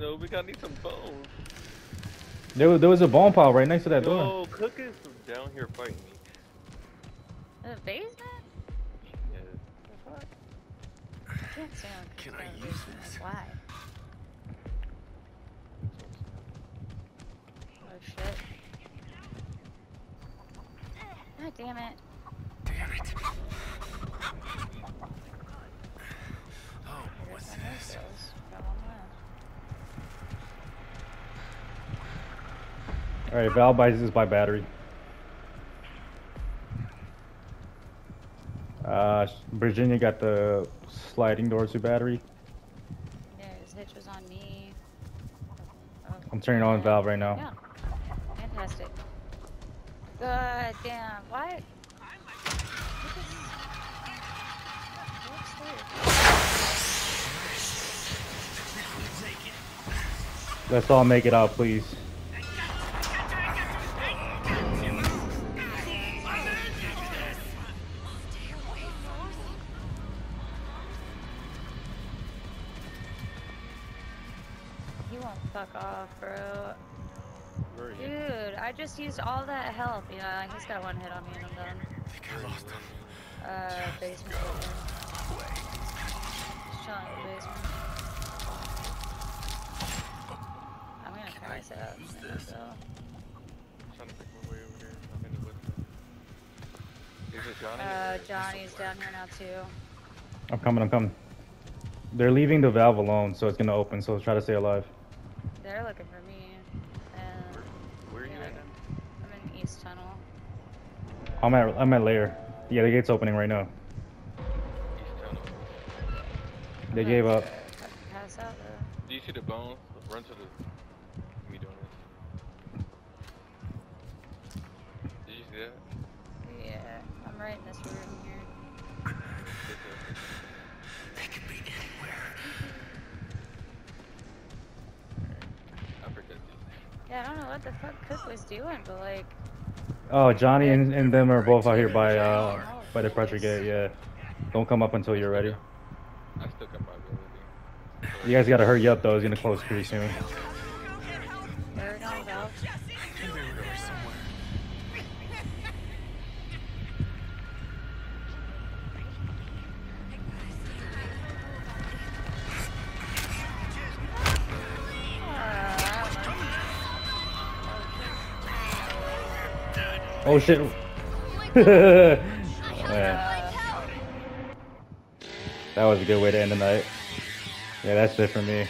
No, we gotta need some bones. There was, there was a bone pile right next to that door. Oh, Cook is down here fighting me. In the basement? Yeah. I can't stand Can I the use basement. this? Why? Oh shit. God damn it. Damn it. Alright, Val buys this by battery. Uh, Virginia got the sliding doors to battery. Yeah, his hitch was on me. I'm turning on Valve right now. Yeah. Fantastic. God damn. Why? Look at- What's this? Let's all make it out, please. He won't fuck off, bro. Where are you? Dude, I just used all that health. Yeah, he's got one hit on me and I'm done. I think I lost him. Uh, basement. open. Just chilling in the basement. I'm gonna Can try I this out. use this? so. I'm trying to make my way over here. I'm in the woods. Is Johnny? Uh, Johnny's down here now too. I'm coming, I'm coming. They're leaving the valve alone, so it's gonna open, so try to stay alive. They're looking for me. And Where are you at now? I'm in East Tunnel. I'm at I'm at layer. Yeah, the gate's opening right now. East Tunnel. They gave up. I can pass out though. Do you see the bones? Run to the. Me doing this. Did you see that? Yeah, I'm right in this room here. Get the- They could be anywhere. I forgot this. Yeah, I don't know what the fuck Cook was doing, but like, Oh, Johnny and, and them are both out here by uh by the pressure gate. Yeah, don't come up until you're ready. I still got my ability. You guys gotta hurry up though. It's gonna close pretty soon. they're on valve. Oh shit. Man. Oh, that was a good way to end the night. Yeah, that's it for me.